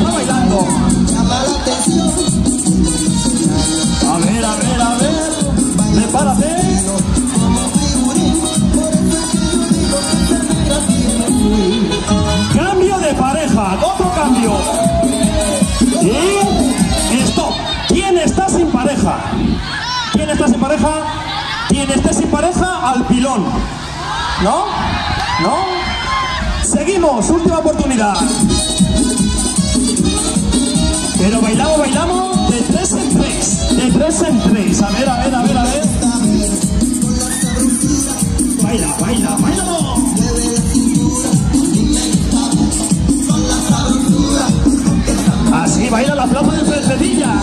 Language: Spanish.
estamos bailando. Llama la atención. A ver, a ver, a ver. Prepárate. Cambio de pareja, otro cambio. Y stop. ¿Quién está sin pareja? ¿Quién está sin pareja? Quien esté sin pareja, al pilón. ¿No? ¿No? Seguimos, última oportunidad bailamos, bailamos de tres en tres, de tres en tres. A ver, a ver, a ver, a ver. Baila, baila, baila. Así baila la flama de Fresnedilla.